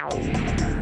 Tchau.